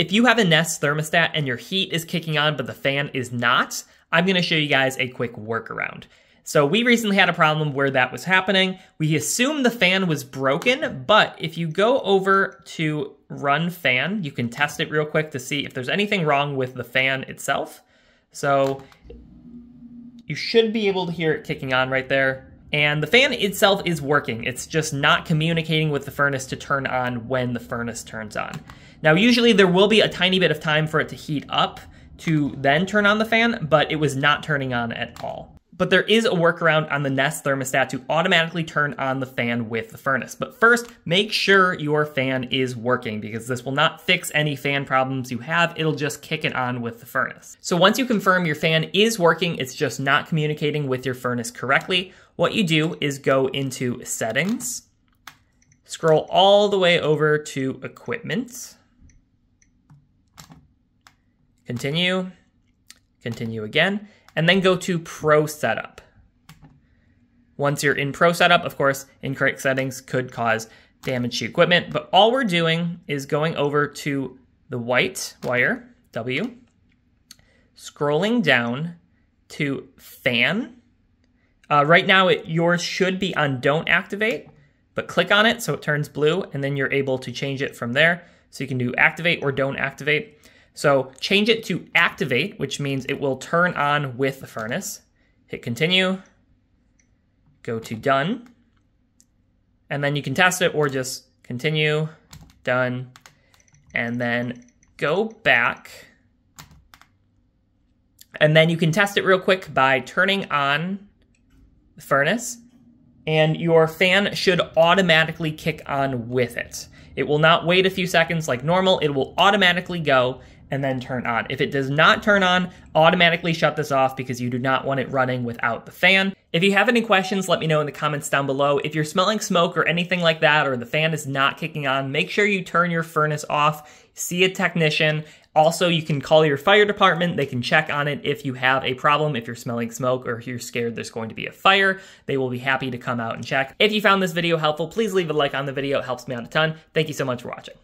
If you have a Nest thermostat and your heat is kicking on but the fan is not, I'm gonna show you guys a quick workaround. So we recently had a problem where that was happening. We assumed the fan was broken, but if you go over to run fan, you can test it real quick to see if there's anything wrong with the fan itself. So you should be able to hear it kicking on right there. And the fan itself is working. It's just not communicating with the furnace to turn on when the furnace turns on. Now, usually there will be a tiny bit of time for it to heat up to then turn on the fan, but it was not turning on at all. But there is a workaround on the Nest thermostat to automatically turn on the fan with the furnace. But first, make sure your fan is working because this will not fix any fan problems you have. It'll just kick it on with the furnace. So once you confirm your fan is working, it's just not communicating with your furnace correctly, what you do is go into settings, scroll all the way over to equipment, continue, continue again, and then go to Pro Setup. Once you're in Pro Setup, of course, incorrect settings could cause damage to equipment, but all we're doing is going over to the white wire, W, scrolling down to fan. Uh, right now, it, yours should be on don't activate, but click on it so it turns blue, and then you're able to change it from there. So you can do activate or don't activate. So change it to activate, which means it will turn on with the furnace. Hit continue, go to done, and then you can test it or just continue, done, and then go back. And then you can test it real quick by turning on the furnace and your fan should automatically kick on with it. It will not wait a few seconds like normal, it will automatically go and then turn on. If it does not turn on, automatically shut this off because you do not want it running without the fan. If you have any questions, let me know in the comments down below. If you're smelling smoke or anything like that, or the fan is not kicking on, make sure you turn your furnace off, see a technician. Also, you can call your fire department. They can check on it if you have a problem, if you're smelling smoke or if you're scared there's going to be a fire. They will be happy to come out and check. If you found this video helpful, please leave a like on the video. It helps me out a ton. Thank you so much for watching.